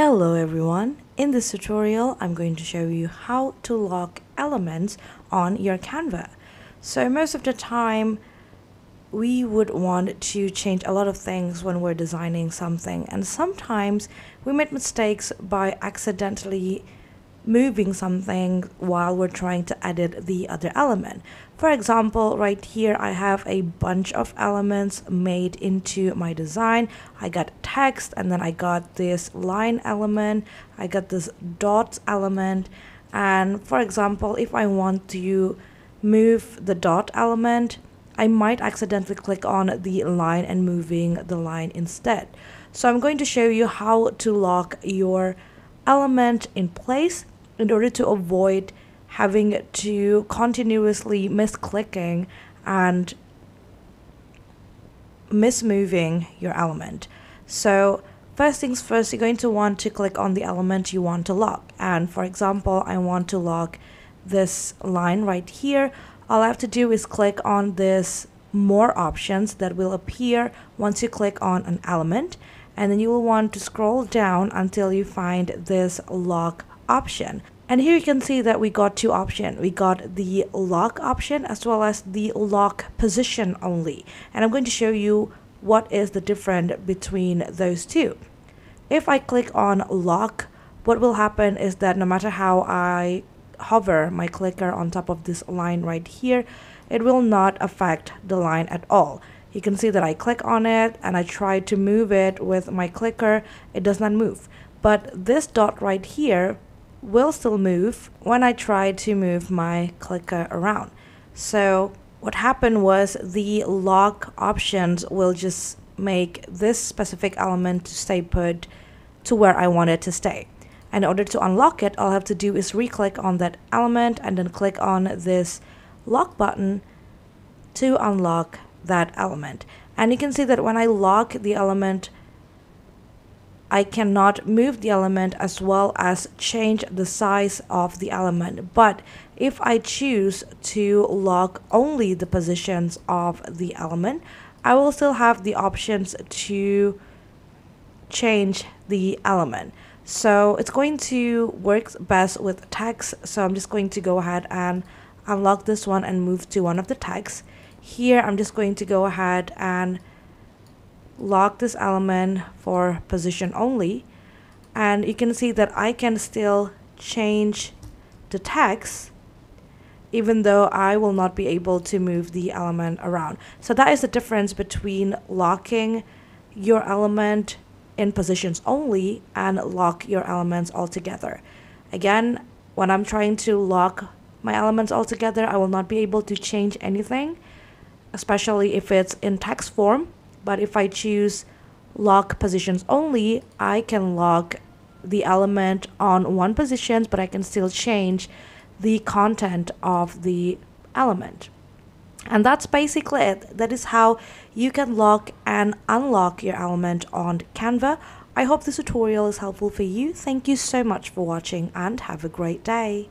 Hello everyone, in this tutorial I'm going to show you how to lock elements on your Canva. So most of the time we would want to change a lot of things when we're designing something and sometimes we make mistakes by accidentally moving something while we're trying to edit the other element. For example, right here I have a bunch of elements made into my design. I got text and then I got this line element, I got this dot element and for example if I want to move the dot element I might accidentally click on the line and moving the line instead. So I'm going to show you how to lock your element in place in order to avoid having to continuously misclicking and mismoving your element. So first things first, you're going to want to click on the element you want to lock. And for example, I want to lock this line right here. All I have to do is click on this more options that will appear once you click on an element. And then you will want to scroll down until you find this lock option. And here you can see that we got two options. We got the lock option as well as the lock position only. And I'm going to show you what is the difference between those two. If I click on lock, what will happen is that no matter how I hover my clicker on top of this line right here, it will not affect the line at all. You can see that I click on it and I try to move it with my clicker, it does not move. But this dot right here will still move when I try to move my clicker around. So what happened was the lock options will just make this specific element to stay put to where I want it to stay. In order to unlock it, all I have to do is re-click on that element and then click on this lock button to unlock that element. And you can see that when I lock the element, I cannot move the element as well as change the size of the element. But if I choose to lock only the positions of the element, I will still have the options to change the element. So it's going to work best with text. So I'm just going to go ahead and unlock this one and move to one of the tags. Here I'm just going to go ahead and lock this element for position only and you can see that I can still change the text even though I will not be able to move the element around. So that is the difference between locking your element in positions only and lock your elements altogether. Again, when I'm trying to lock my elements altogether, I will not be able to change anything, especially if it's in text form but if I choose lock positions only, I can lock the element on one position, but I can still change the content of the element. And that's basically it. That is how you can lock and unlock your element on Canva. I hope this tutorial is helpful for you. Thank you so much for watching and have a great day.